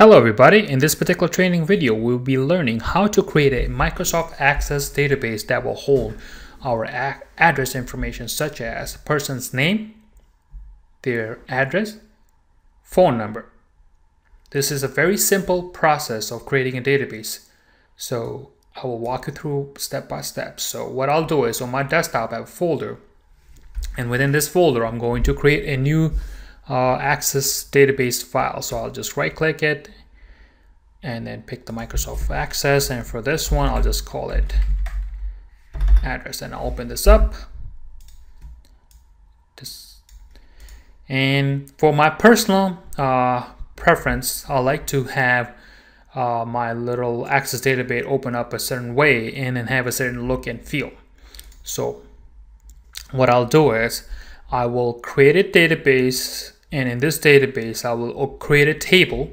Hello everybody, in this particular training video we'll be learning how to create a Microsoft Access database that will hold our address information such as a person's name, their address, phone number. This is a very simple process of creating a database. So I will walk you through step by step. So what I'll do is on my desktop I have a folder and within this folder I'm going to create a new uh, access database file. So I'll just right click it and then pick the Microsoft Access. And for this one, I'll just call it address and I'll open this up. And for my personal uh, preference, I like to have uh, my little access database open up a certain way and then have a certain look and feel. So what I'll do is I will create a database and in this database I will create a table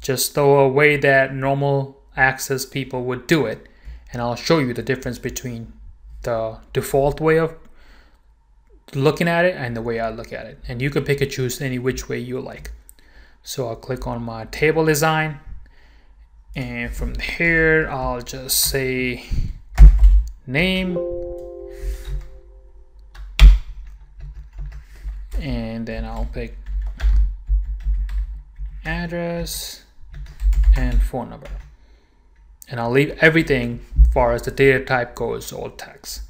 just the way that normal access people would do it and I'll show you the difference between the default way of looking at it and the way I look at it. And you can pick and choose any which way you like. So I'll click on my table design and from here I'll just say name and then I'll pick address and phone number. And I'll leave everything far as the data type goes all text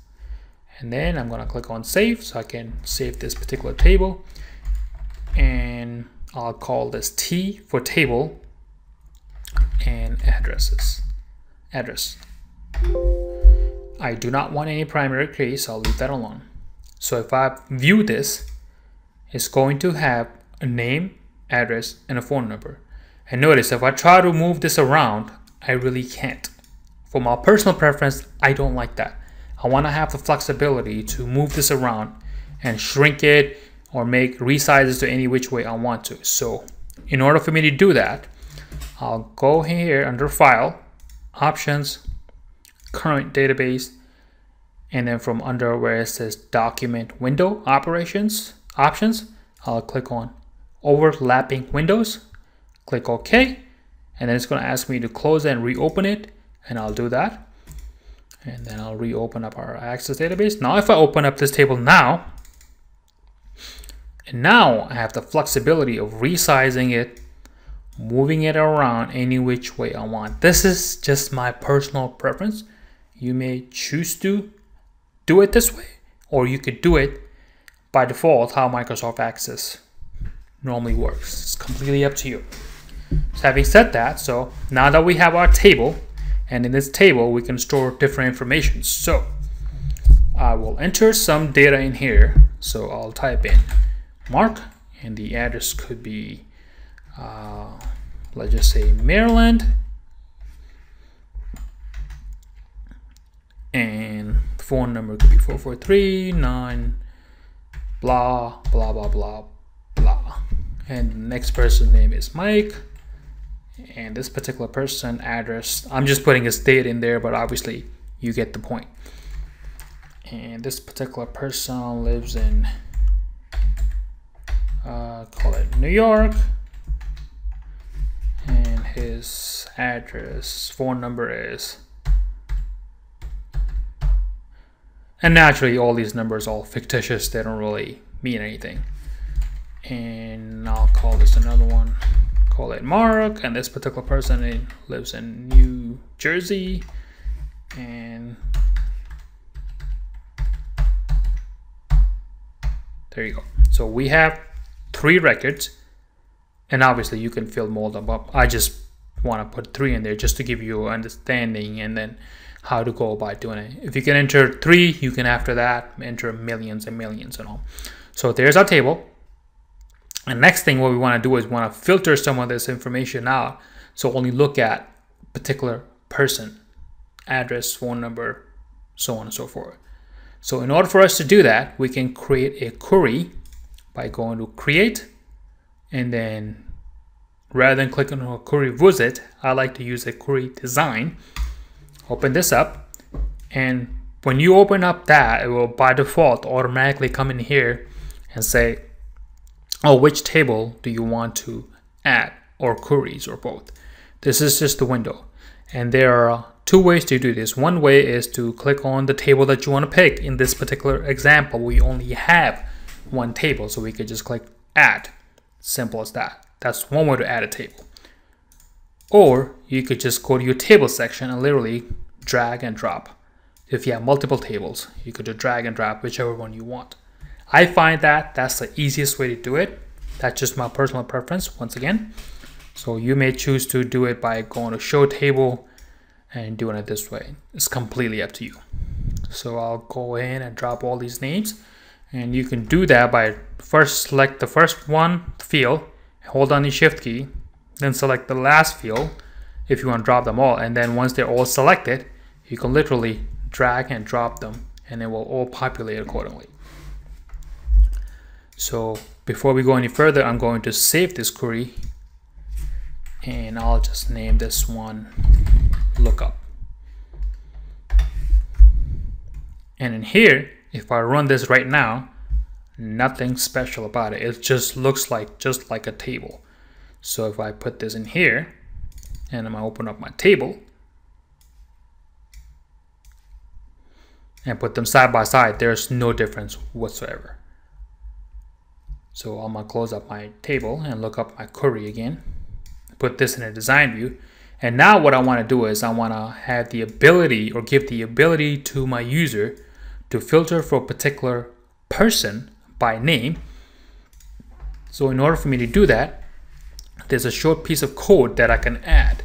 and then I'm gonna click on save so I can save this particular table. And I'll call this T for table and addresses. Address. I do not want any primary key so I'll leave that alone. So if I view this it's going to have a name, address, and a phone number. And notice if I try to move this around, I really can't. For my personal preference, I don't like that. I want to have the flexibility to move this around and shrink it or make resizes to any which way I want to. So in order for me to do that, I'll go here under File, Options, Current Database, and then from under where it says Document Window Operations, options, I'll click on overlapping windows, click OK, and then it's going to ask me to close and reopen it, and I'll do that. And then I'll reopen up our Access database. Now if I open up this table now, and now I have the flexibility of resizing it, moving it around any which way I want. This is just my personal preference. You may choose to do it this way, or you could do it by default how Microsoft Access normally works. It's completely up to you. So having said that, so now that we have our table, and in this table we can store different information. So I will enter some data in here. So I'll type in Mark, and the address could be, uh, let's just say Maryland. And phone number could be 443 blah, blah, blah, blah, blah. And the next person's name is Mike. And this particular person address, I'm just putting his date in there, but obviously you get the point. And this particular person lives in, uh, call it New York. And his address, phone number is And naturally, all these numbers are all fictitious. They don't really mean anything. And I'll call this another one. Call it Mark. And this particular person lives in New Jersey. And there you go. So we have three records. And obviously you can fill more them up. I just want to put three in there just to give you understanding and then how to go about doing it. If you can enter three, you can after that enter millions and millions and all. So there's our table. And next thing what we want to do is we want to filter some of this information out. So only look at particular person, address, phone number, so on and so forth. So in order for us to do that, we can create a query by going to create and then rather than clicking on a query wizard, I like to use a query design open this up and when you open up that it will by default automatically come in here and say oh which table do you want to add or queries or both. This is just the window. And there are two ways to do this. One way is to click on the table that you want to pick. In this particular example, we only have one table, so we could just click add. Simple as that. That's one way to add a table. Or you could just go to your table section and literally drag and drop. If you have multiple tables, you could just drag and drop whichever one you want. I find that that's the easiest way to do it. That's just my personal preference once again. So you may choose to do it by going to show table and doing it this way. It's completely up to you. So I'll go in and drop all these names and you can do that by first select the first one field, hold on the shift key, then select the last field if you want to drop them all. And then once they're all selected, you can literally drag and drop them and it will all populate accordingly. So before we go any further, I'm going to save this query and I'll just name this one lookup. And in here, if I run this right now, nothing special about it. It just looks like just like a table. So if I put this in here and I'm gonna open up my table and put them side by side, there's no difference whatsoever. So I'm gonna close up my table and look up my query again, put this in a design view. And now what I wanna do is I wanna have the ability or give the ability to my user to filter for a particular person by name. So in order for me to do that, there's a short piece of code that I can add.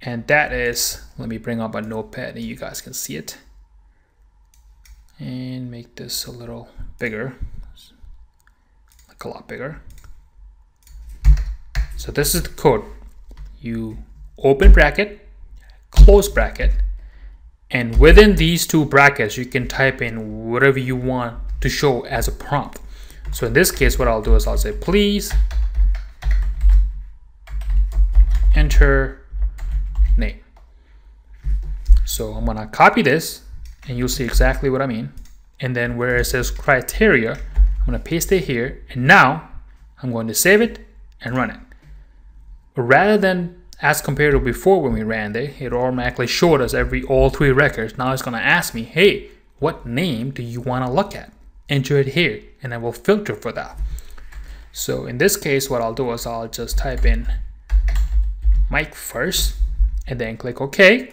And that is, let me bring up a notepad and you guys can see it. And make this a little bigger, like a lot bigger. So this is the code. You open bracket, close bracket, and within these two brackets, you can type in whatever you want to show as a prompt. So in this case, what I'll do is I'll say, please enter name. So I'm gonna copy this and you'll see exactly what I mean. And then where it says criteria, I'm gonna paste it here. And now I'm going to save it and run it. Rather than as compared to before when we ran there, it automatically showed us every all three records. Now it's gonna ask me, hey, what name do you wanna look at? Enter it here, and I will filter for that. So in this case, what I'll do is I'll just type in Mike first, and then click OK,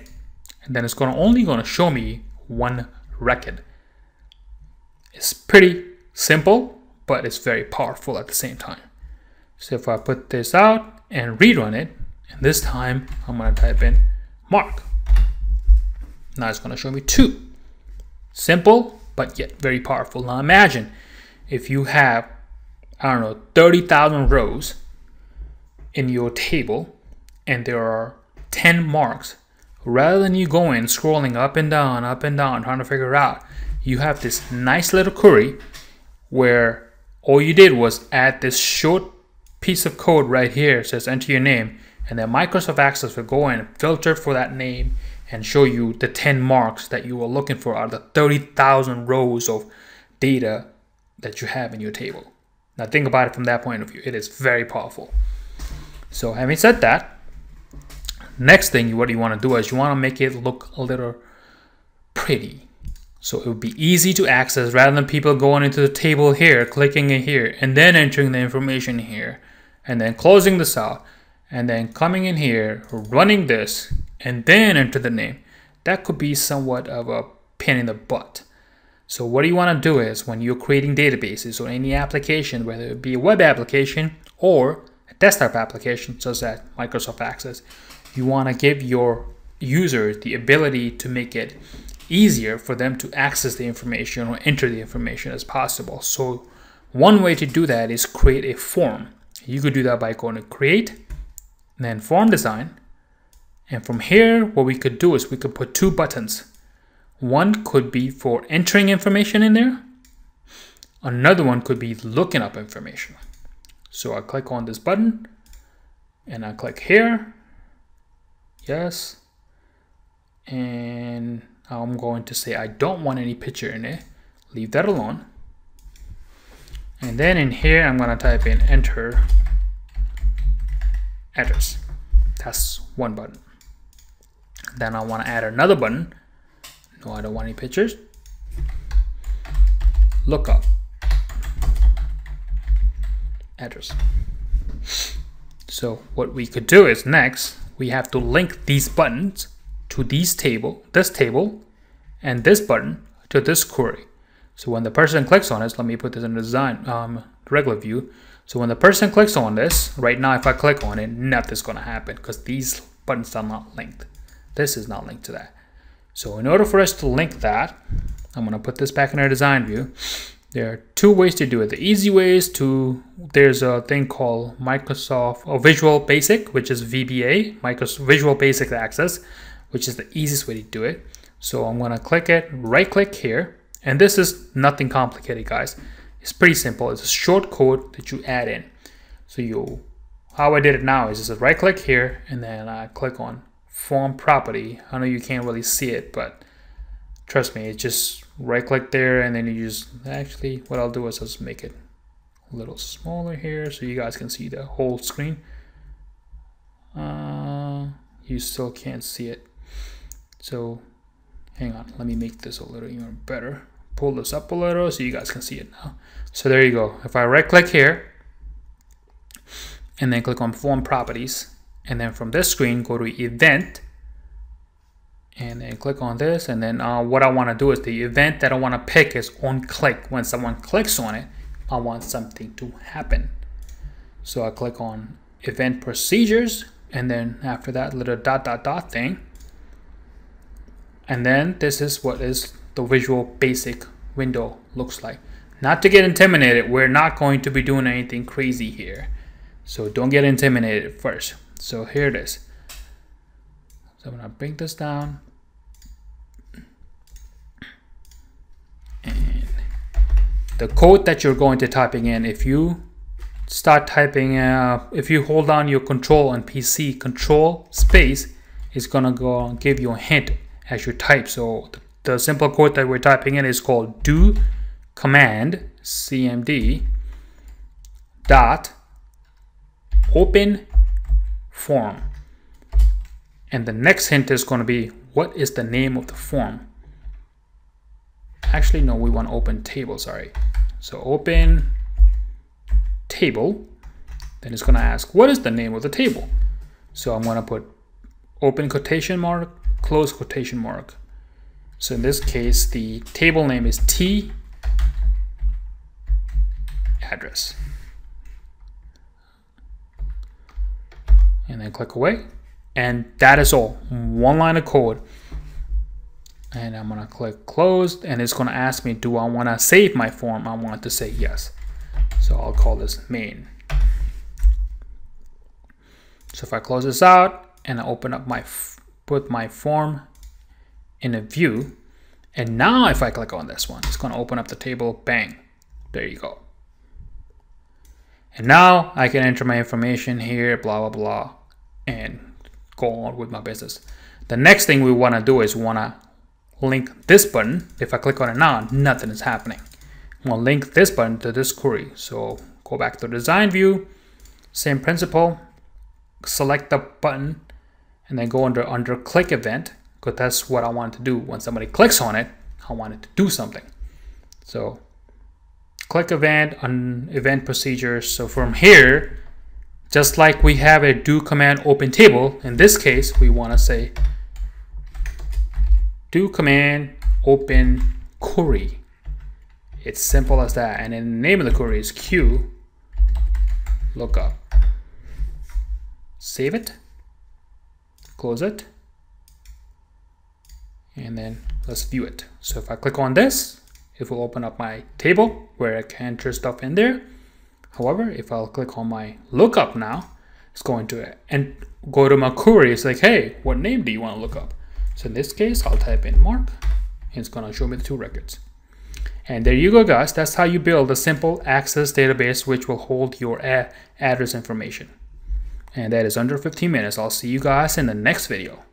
and then it's gonna only gonna show me one record. It's pretty simple, but it's very powerful at the same time. So if I put this out and rerun it, and this time I'm going to type in Mark. Now it's going to show me two. Simple, but yet very powerful. Now imagine if you have, I don't know, 30,000 rows in your table and there are 10 marks. Rather than you going scrolling up and down, up and down, trying to figure out, you have this nice little query where all you did was add this short piece of code right here. It says enter your name and then Microsoft Access will go and filter for that name and show you the 10 marks that you were looking for out of the 30,000 rows of data that you have in your table. Now think about it from that point of view. It is very powerful. So having said that, next thing what you want to do is you want to make it look a little pretty. So it would be easy to access rather than people going into the table here, clicking it here, and then entering the information here, and then closing this out and then coming in here, running this, and then enter the name, that could be somewhat of a pain in the butt. So what you want to do is when you're creating databases or any application, whether it be a web application or a desktop application such as Microsoft Access, you want to give your users the ability to make it easier for them to access the information or enter the information as possible. So one way to do that is create a form. You could do that by going to create then form design. And from here, what we could do is we could put two buttons. One could be for entering information in there. Another one could be looking up information. So I click on this button and I click here. Yes. And I'm going to say I don't want any picture in it. Leave that alone. And then in here, I'm going to type in enter address. That's one button. Then I want to add another button. No, I don't want any pictures. Lookup address. So what we could do is next, we have to link these buttons to these table, this table, and this button to this query. So when the person clicks on this, let me put this in design, um, regular view. So when the person clicks on this, right now if I click on it, nothing's gonna happen because these buttons are not linked. This is not linked to that. So in order for us to link that, I'm gonna put this back in our design view. There are two ways to do it. The easy way is to, there's a thing called Microsoft or Visual Basic, which is VBA, Microsoft Visual Basic Access, which is the easiest way to do it. So I'm gonna click it, right click here, and this is nothing complicated, guys. It's pretty simple. It's a short code that you add in. So you, how I did it now is just right click here, and then I click on form property. I know you can't really see it, but trust me, it just right click there, and then you just, actually, what I'll do is just make it a little smaller here so you guys can see the whole screen. Uh, you still can't see it. So hang on, let me make this a little even better pull this up a little so you guys can see it now. So there you go. If I right click here and then click on form properties and then from this screen go to event and then click on this and then uh, what I want to do is the event that I want to pick is on click. When someone clicks on it, I want something to happen. So I click on event procedures and then after that little dot dot dot thing and then this is what is the visual basic window looks like. Not to get intimidated, we're not going to be doing anything crazy here. So don't get intimidated first. So here it is. So I'm gonna bring this down. And the code that you're going to typing in, if you start typing, uh, if you hold down your control on PC, control space is gonna go give you a hint as you type. So the the simple code that we're typing in is called do command cmd dot open form and the next hint is going to be what is the name of the form actually no we want open table sorry so open table then it's going to ask what is the name of the table so i'm going to put open quotation mark close quotation mark so in this case, the table name is T address. And then click away. And that is all, one line of code. And I'm gonna click closed and it's gonna ask me, do I wanna save my form? I want to say yes. So I'll call this main. So if I close this out and I open up my, put my form in a view. And now if I click on this one, it's gonna open up the table, bang, there you go. And now I can enter my information here, blah, blah, blah, and go on with my business. The next thing we wanna do is wanna link this button. If I click on it now, nothing is happening. I'm gonna link this button to this query. So go back to design view, same principle, select the button, and then go under, under click event, because that's what I want to do. When somebody clicks on it, I want it to do something. So click event on event procedures. So from here, just like we have a do command open table, in this case, we want to say do command open query. It's simple as that. And the name of the query is Q lookup. Save it, close it, and then let's view it. So if I click on this, it will open up my table where I can enter stuff in there. However, if I'll click on my lookup now, it's going to and go to my query. It's like, hey, what name do you want to look up? So in this case, I'll type in Mark, and it's going to show me the two records. And there you go, guys. That's how you build a simple access database which will hold your address information. And that is under 15 minutes. I'll see you guys in the next video.